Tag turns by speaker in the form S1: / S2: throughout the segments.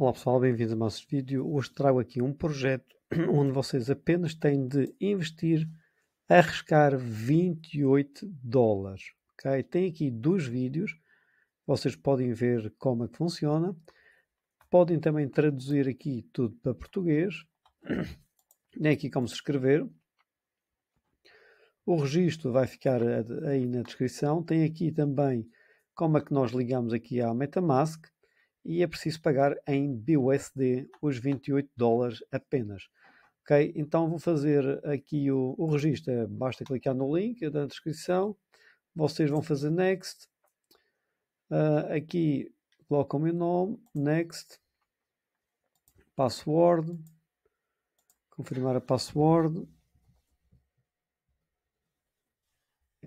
S1: Olá pessoal, bem-vindos a mais um vídeo. Hoje trago aqui um projeto onde vocês apenas têm de investir, arriscar 28 dólares. Okay? Tem aqui dois vídeos, vocês podem ver como é que funciona. Podem também traduzir aqui tudo para português. Tem aqui como se inscrever. O registro vai ficar aí na descrição. Tem aqui também como é que nós ligamos aqui à MetaMask e é preciso pagar em BUSD os 28 dólares apenas. Ok? Então vou fazer aqui o, o registro. É, basta clicar no link da descrição. Vocês vão fazer Next. Uh, aqui colocam o meu nome, Next, Password, confirmar a password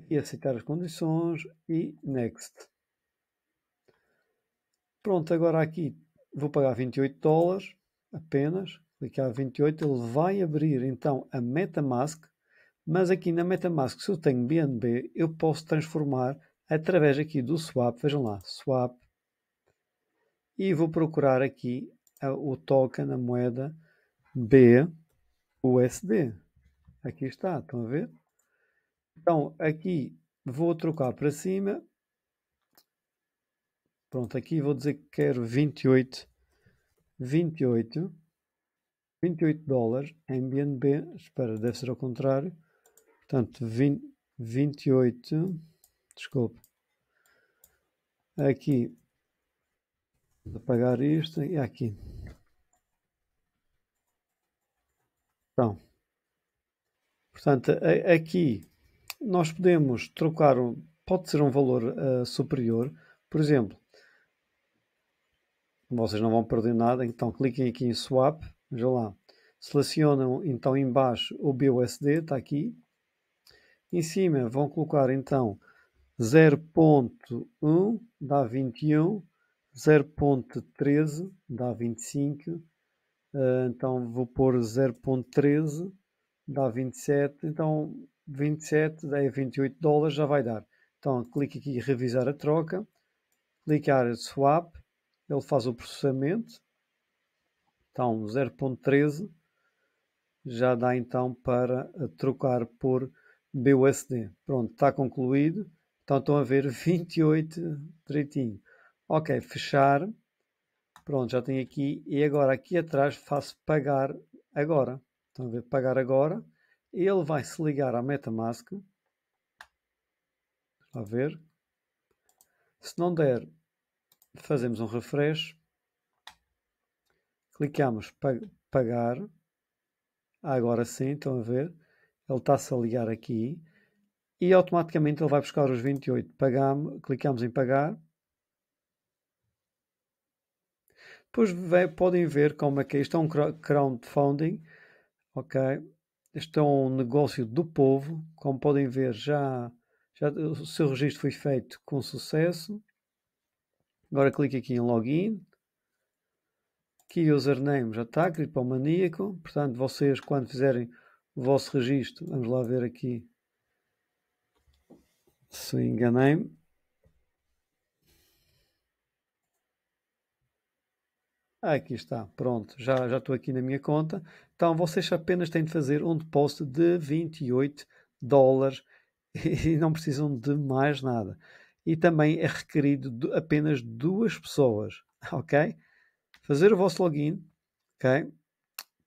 S1: e aceitar as condições e Next. Pronto, agora aqui vou pagar 28 dólares apenas, clicar 28, ele vai abrir então a MetaMask, mas aqui na MetaMask, se eu tenho BNB, eu posso transformar através aqui do swap, vejam lá, swap, e vou procurar aqui o token, a moeda BUSD. Aqui está, estão a ver? Então, aqui vou trocar para cima Pronto, aqui vou dizer que quero 28, 28, 28 dólares em BNB. Espera, deve ser ao contrário. Portanto, 20, 28, desculpe. Aqui, vou pagar isto e aqui. Então, portanto, aqui nós podemos trocar, pode ser um valor uh, superior. Por exemplo, vocês não vão perder nada, então cliquem aqui em Swap, vejam lá. Selecionam então embaixo o BUSD, está aqui. Em cima vão colocar então 0.1 dá 21, 0.13 dá 25, eh, então vou pôr 0.13 dá 27, então 27 é 28 dólares, já vai dar. Então clique aqui em revisar a troca, clicar swap, ele faz o processamento. Então 0.13 já dá então para trocar por BUSD. Pronto, está concluído. Então estão a ver 28 direitinho. Ok, fechar. Pronto, já tem aqui. E agora aqui atrás faço pagar agora. Estão a ver pagar agora. Ele vai se ligar à MetaMask. A ver. Se não der, fazemos um refresh, clicamos pagar, ah, agora sim, estão a ver, ele está-se a ligar aqui e automaticamente ele vai buscar os 28. Pagamos, clicamos em pagar. Depois podem ver como é que é. Isto é um crowdfunding, ok? Isto é um negócio do povo. Como podem ver, já, já o seu registro foi feito com sucesso. Agora clique aqui em Login. Aqui username já está, criptomaníaco. Portanto, vocês quando fizerem o vosso registro, vamos lá ver aqui se enganei-me. Aqui está, pronto, já, já estou aqui na minha conta. Então vocês apenas têm de fazer um depósito de 28 dólares e não precisam de mais nada e também é requerido apenas duas pessoas, ok? Fazer o vosso login, ok?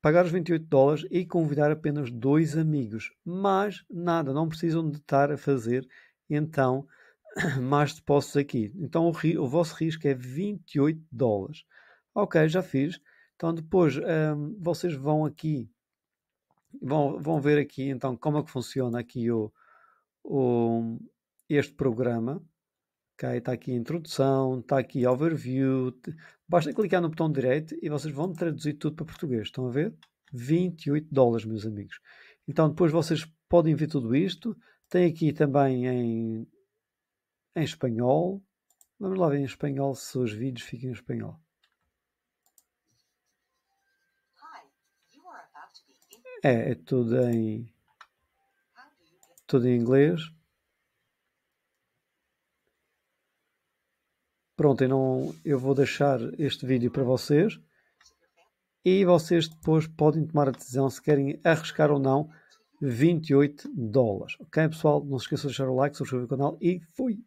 S1: Pagar os 28 dólares e convidar apenas dois amigos. Mais nada, não precisam de estar a fazer então mais depósitos aqui. Então o, o vosso risco é 28 dólares. Ok, já fiz. Então depois um, vocês vão aqui, vão, vão ver aqui então como é que funciona aqui o, o este programa. Okay, está aqui a introdução, está aqui overview. Basta clicar no botão direito e vocês vão traduzir tudo para português. Estão a ver? 28 dólares, meus amigos. Então depois vocês podem ver tudo isto. Tem aqui também em, em espanhol. Vamos lá ver em espanhol se os vídeos ficam em espanhol. É, é tudo em tudo em inglês. Pronto, eu, não, eu vou deixar este vídeo para vocês e vocês depois podem tomar a decisão se querem arriscar ou não 28 dólares. Ok, pessoal? Não se esqueçam de deixar o like, subscrever o canal e fui!